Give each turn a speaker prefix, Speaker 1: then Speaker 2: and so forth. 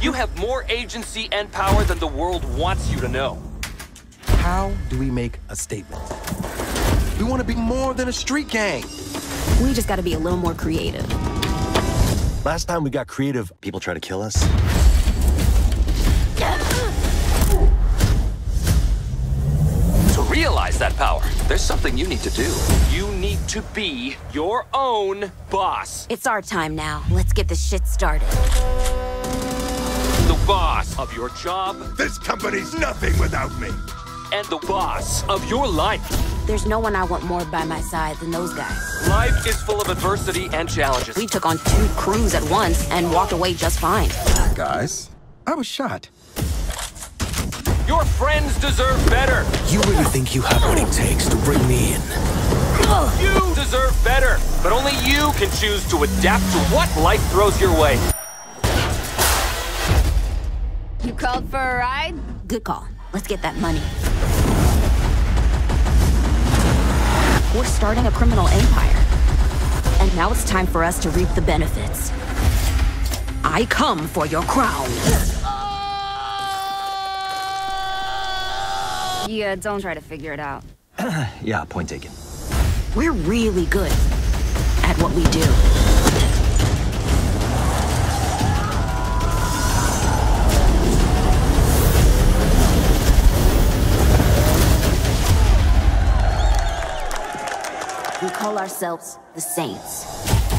Speaker 1: You have more agency and power than the world wants you to know.
Speaker 2: How do we make a statement? We want to be more than a street gang.
Speaker 3: We just gotta be a little more creative.
Speaker 2: Last time we got creative, people tried to kill us.
Speaker 1: To realize that power, there's something you need to do. You need to be your own boss.
Speaker 3: It's our time now. Let's get this shit started.
Speaker 1: The boss of your job
Speaker 4: This company's nothing without me.
Speaker 1: and the boss of your life.
Speaker 3: There's no one I want more by my side than those guys.
Speaker 1: Life is full of adversity and challenges.
Speaker 3: We took on two crews at once and walked away just fine.
Speaker 5: Guys, I was shot.
Speaker 1: Your friends deserve better.
Speaker 6: You really think you have what it takes to bring me in?
Speaker 1: You deserve better. But only you can choose to adapt to what life throws your way.
Speaker 3: Called for a ride? Good call. Let's get that money. We're starting a criminal empire. And now it's time for us to reap the benefits. I come for your crown. Oh! Yeah, don't try to figure it out.
Speaker 6: Yeah, point taken.
Speaker 3: We're really good at what we do. We call ourselves the Saints.